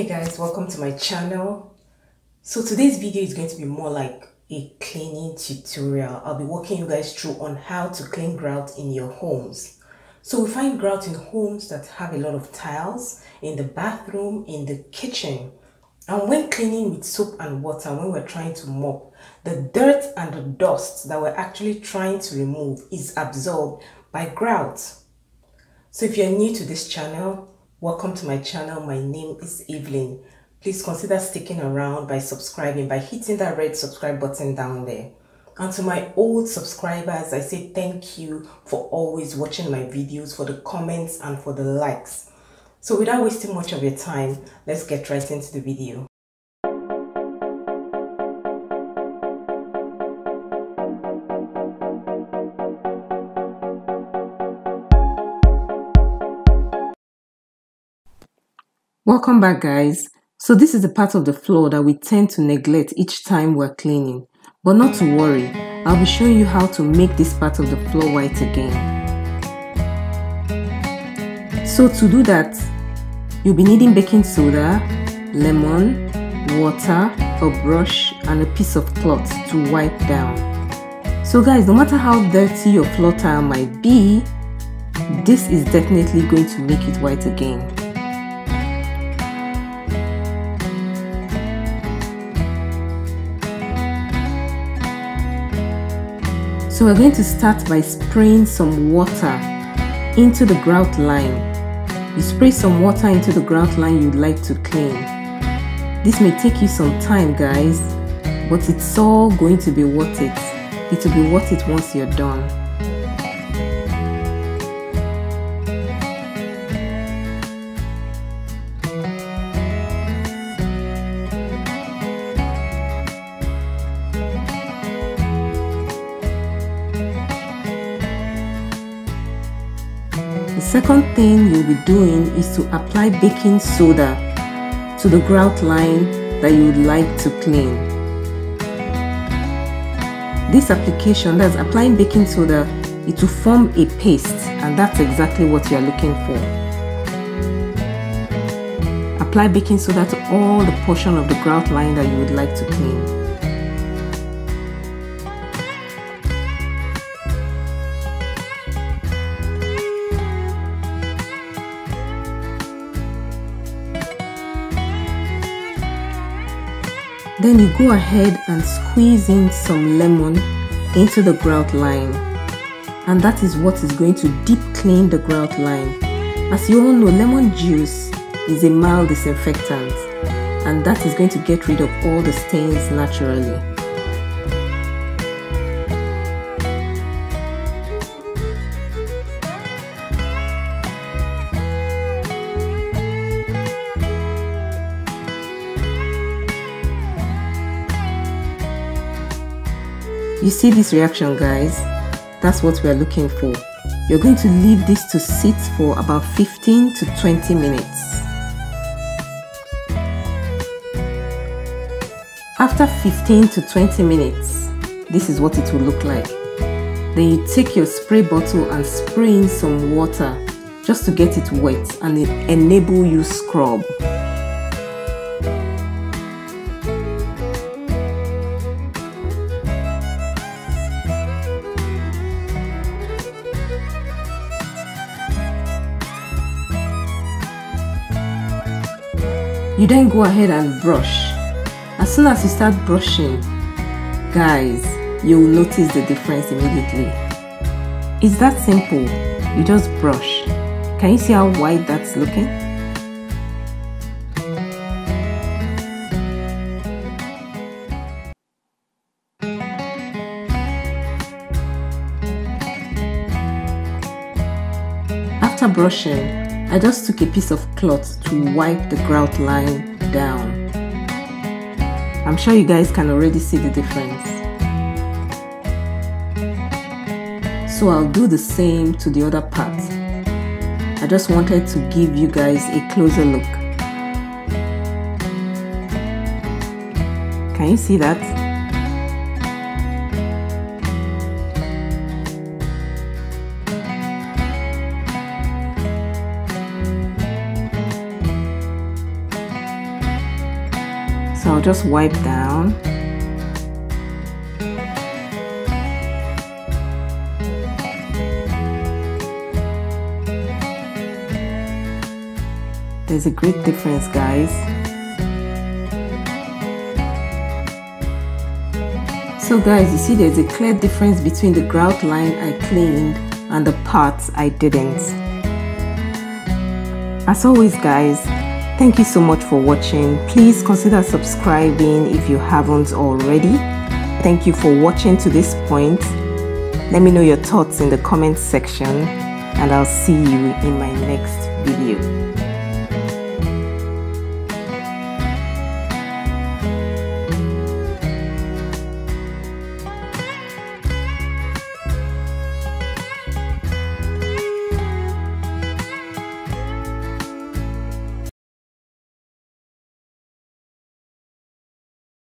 hey guys welcome to my channel. So today's video is going to be more like a cleaning tutorial. I'll be walking you guys through on how to clean grout in your homes. So we find grout in homes that have a lot of tiles in the bathroom in the kitchen. And when cleaning with soap and water when we're trying to mop the dirt and the dust that we're actually trying to remove is absorbed by grout. So if you're new to this channel Welcome to my channel. My name is Evelyn. Please consider sticking around by subscribing by hitting that red subscribe button down there. And to my old subscribers, I say thank you for always watching my videos, for the comments and for the likes. So without wasting much of your time, let's get right into the video. Welcome back guys. So this is the part of the floor that we tend to neglect each time we're cleaning. But not to worry, I'll be showing you how to make this part of the floor white again. So to do that, you'll be needing baking soda, lemon, water, a brush and a piece of cloth to wipe down. So guys, no matter how dirty your floor tile might be, this is definitely going to make it white again. So we're going to start by spraying some water into the grout line. You spray some water into the grout line you'd like to clean. This may take you some time guys, but it's all going to be worth it. It will be worth it once you're done. Second thing you'll be doing is to apply baking soda to the grout line that you would like to clean. This application, that's applying baking soda, it will form a paste and that's exactly what you are looking for. Apply baking soda to all the portion of the grout line that you would like to clean. Then you go ahead and squeeze in some lemon into the grout line. And that is what is going to deep clean the grout line. As you all know, lemon juice is a mild disinfectant and that is going to get rid of all the stains naturally. You see this reaction guys? That's what we're looking for. You're going to leave this to sit for about 15 to 20 minutes. After 15 to 20 minutes, this is what it will look like. Then you take your spray bottle and spray in some water just to get it wet and enable you scrub. You then go ahead and brush. As soon as you start brushing guys you'll notice the difference immediately. It's that simple. You just brush. Can you see how white that's looking? After brushing I just took a piece of cloth to wipe the grout line down. I'm sure you guys can already see the difference. So I'll do the same to the other part. I just wanted to give you guys a closer look. Can you see that? I'll just wipe down. There's a great difference guys. So guys you see there's a clear difference between the grout line I cleaned and the parts I didn't. As always guys thank you so much for watching. Please consider subscribing if you haven't already. Thank you for watching to this point. Let me know your thoughts in the comment section and I'll see you in my next video